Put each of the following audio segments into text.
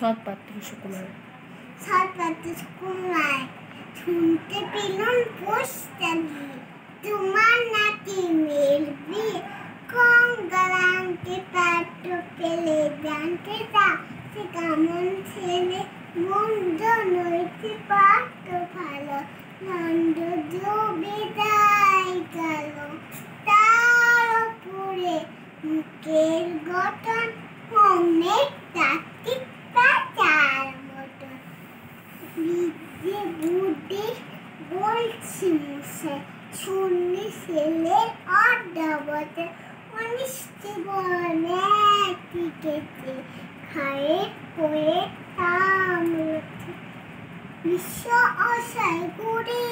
সৎ পাত্র সুকুমার সাত পাত্র কুমার শুনতে পেলাম পোস্টার তোমার নাকি মেলবি। কঙ্গালান্তে পাত্র পেলে জানতে তা সে কেমন ছেলে? মন্দ নইতে পাত্র ভালো। নন্দ বিদায় গেল। তার উপরে মুখের গঠন অনেক বলছি মুসে শুনলি ছেলে অর্ধবতে অনিষ্টি বনে টিকেছে, খায়ে বিশ্ব অসায় করে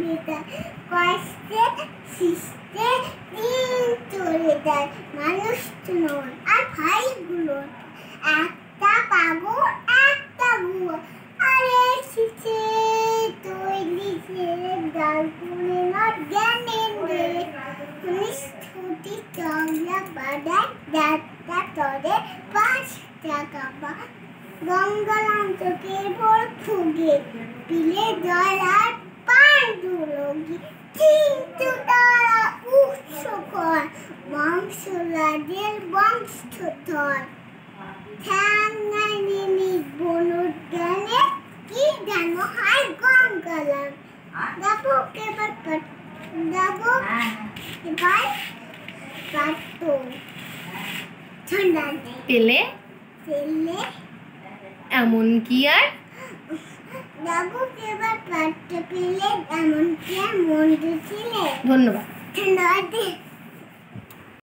বেতায় কষ্টে শিষ্টে দিন চলে যায়, মানুষ নয় আর ভাইগুলো একটা পাগল না জ্ঞানেন্দ্রে নিষ্ঠুতি চংলা বাদায় যাত্রা তরে পাঁচ টাকা বা গঙ্গালাম চোখের পর ফুগে পিলে জল আর পান দুরোগী কিন্তু তারা উৎসকর বংশ রাজের বংশধর ঠ্যাং নাই নিমিক বনুজ্ঞানে কি জানো হাই গঙ্গালাম দেখো এবার দেখো এবার পাত্র ঠান্ডা নেই পেলে? ছেলে এমন কি আর? দেখো এবার পাত্র পেলে এমন কি আর? মন্দ ছিলে? ধন্যবাদ। ঠান্ডা